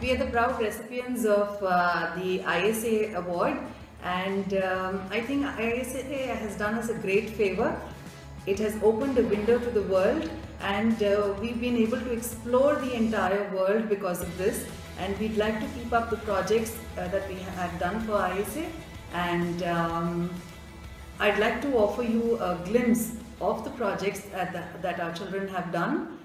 We are the proud recipients of uh, the ISA award and um, I think ISA has done us a great favor. It has opened a window to the world and uh, we've been able to explore the entire world because of this and we'd like to keep up the projects uh, that we have done for ISA and um, I'd like to offer you a glimpse of the projects that, that our children have done